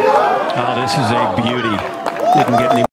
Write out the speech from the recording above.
Oh, this is a beauty. Didn't get any